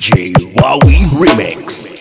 DJ Wawe Remix.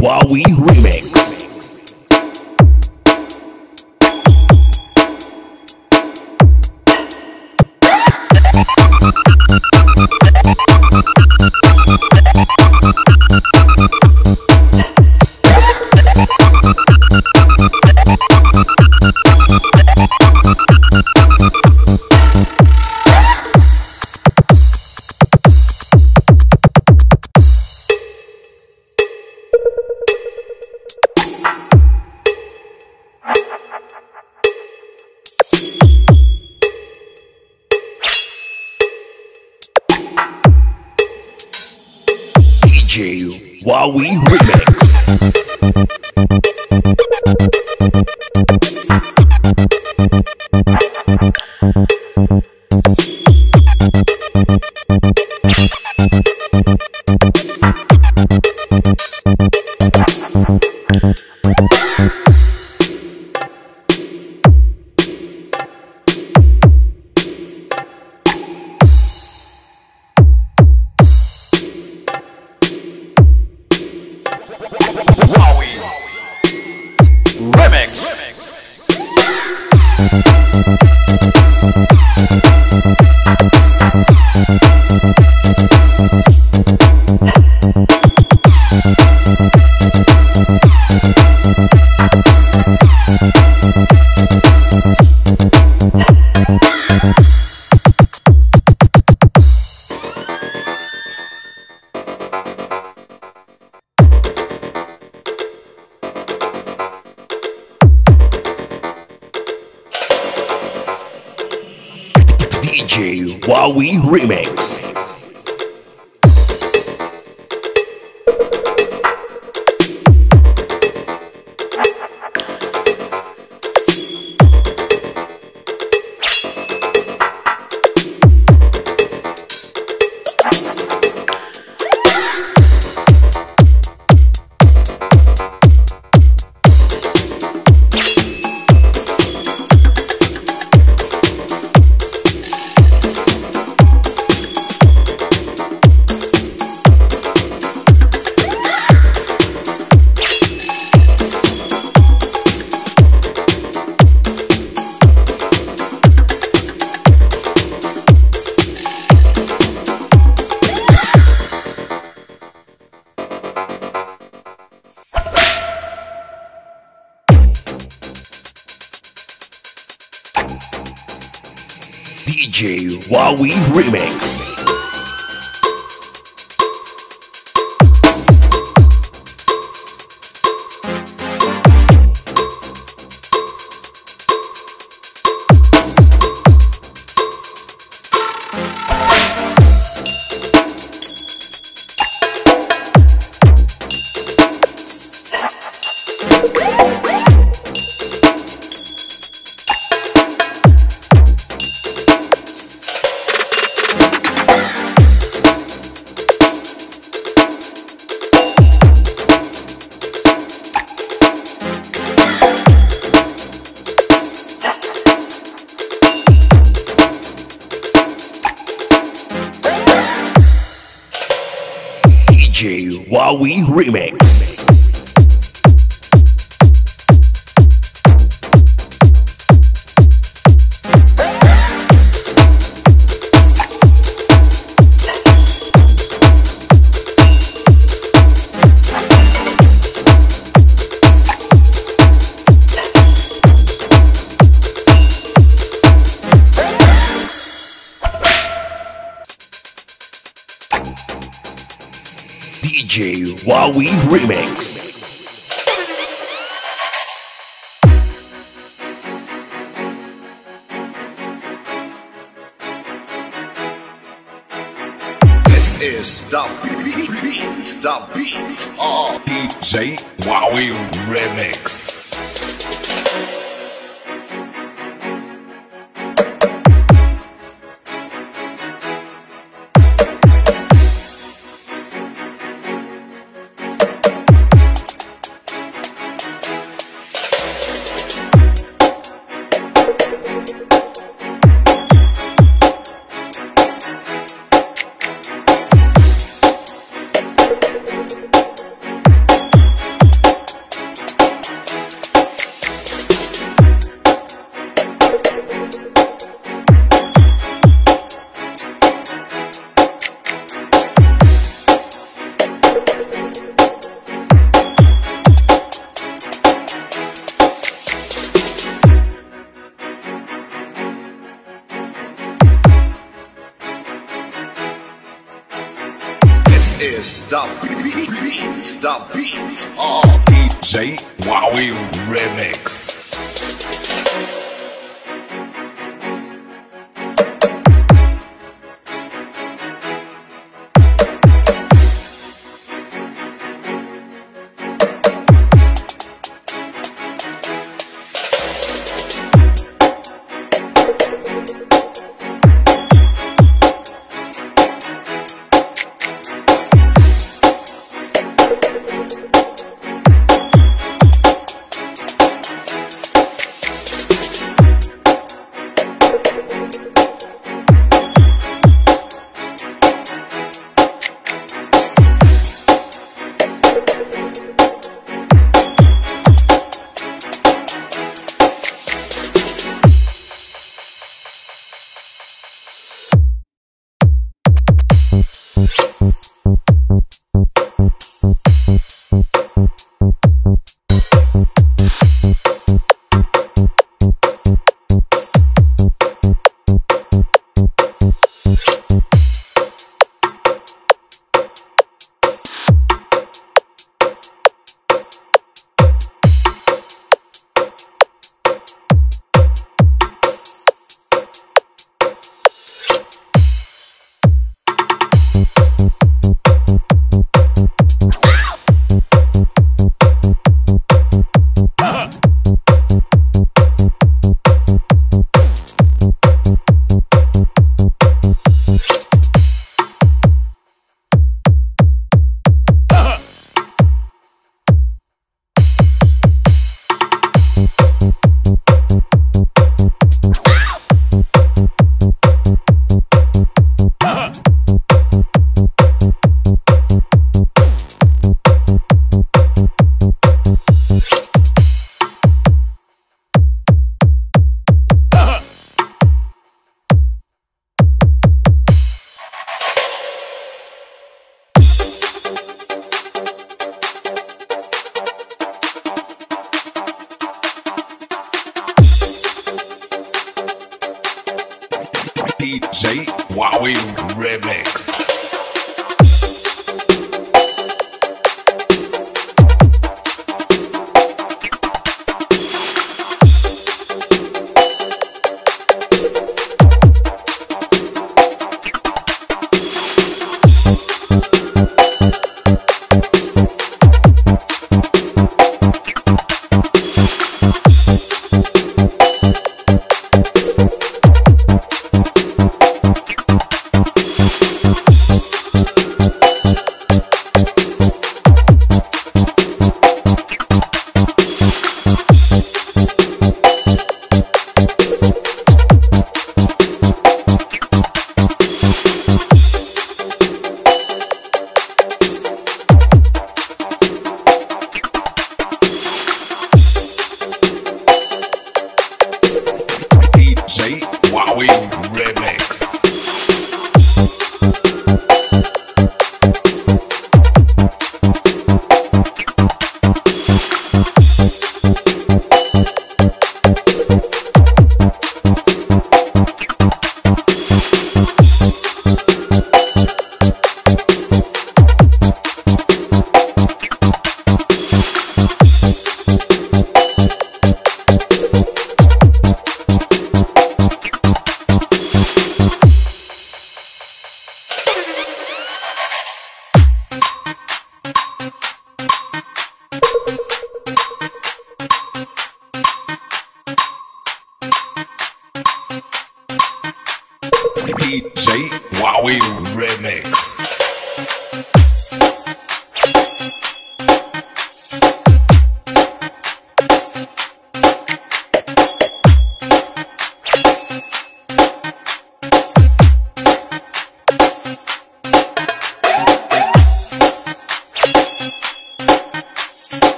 Wawe Remix. DJ Wawe Remix. DJ Wawe Remix. DJ Wawe Remix. DJ Wawe Remix. This is the beat, the beat of DJ Wawe Remix.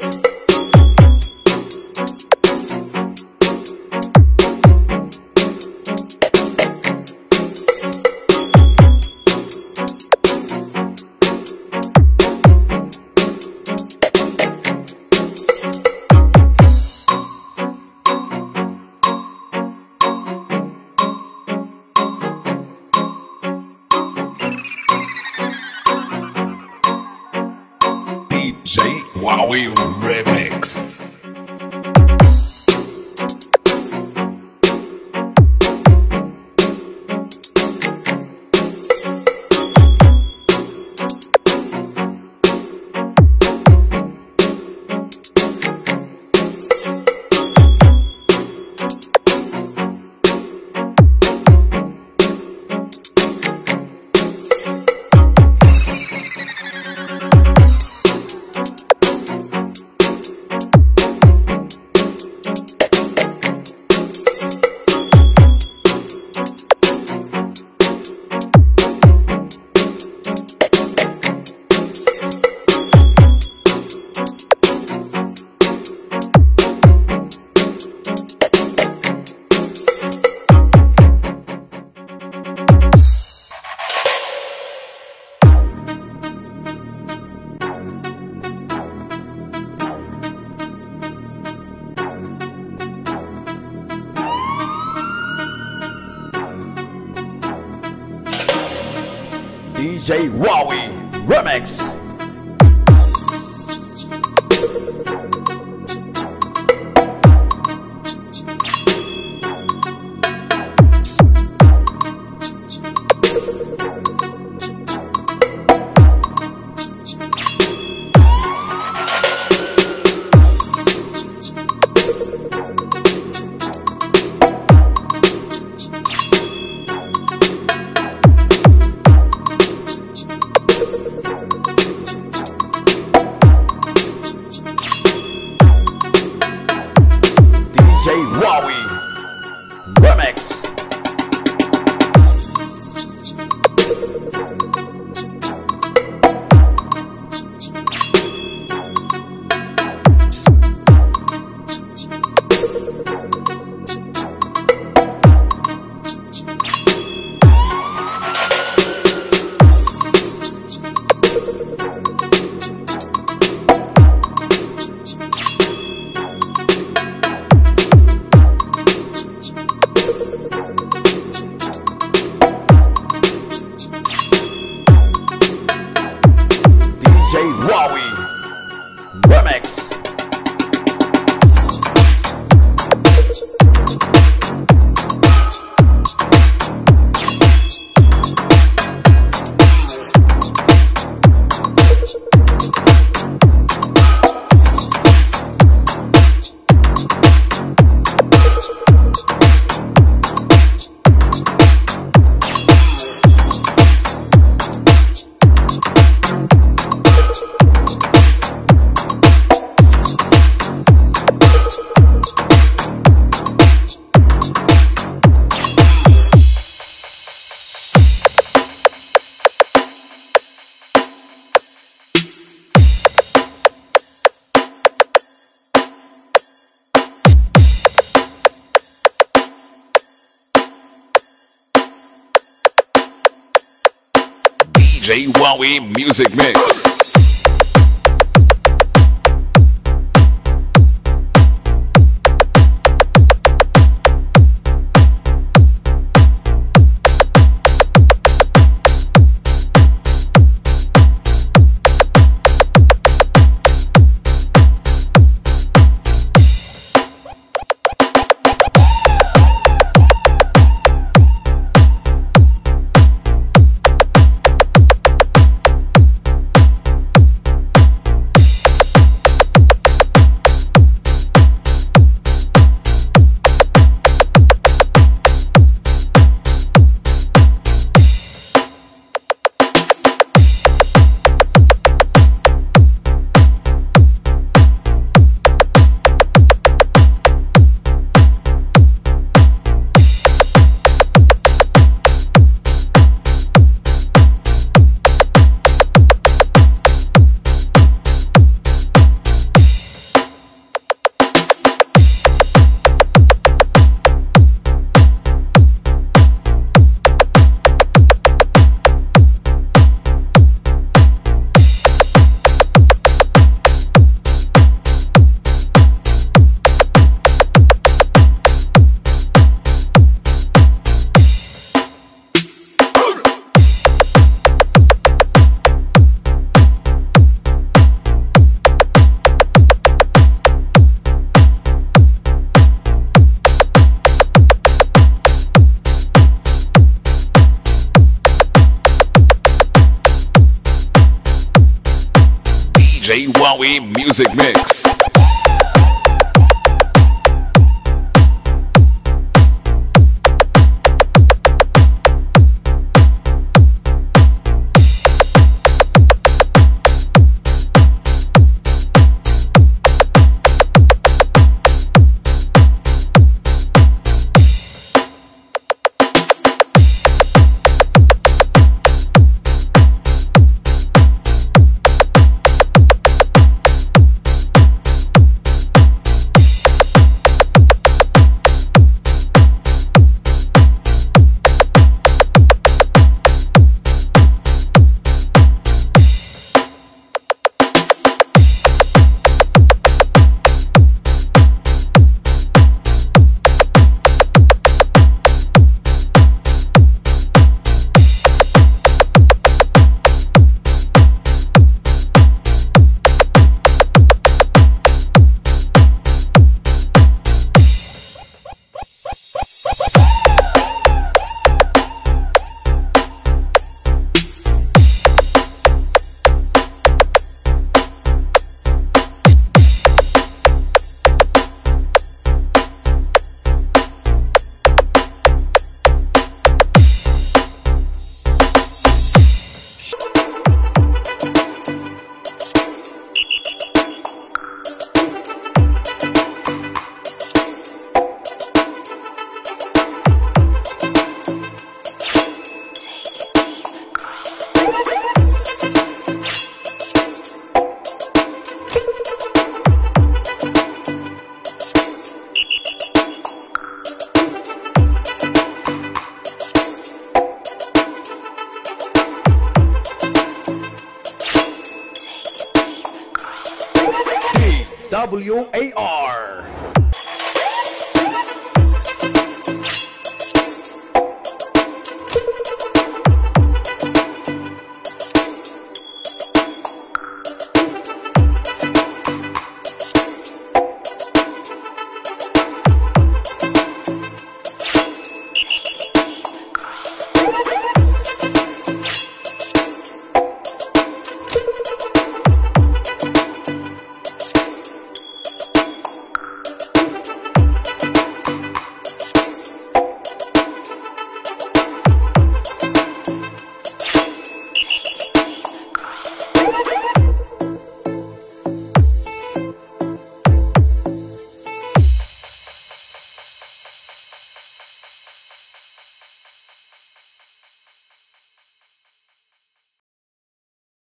DJ DJ Wawe Music Mix. Music Mix.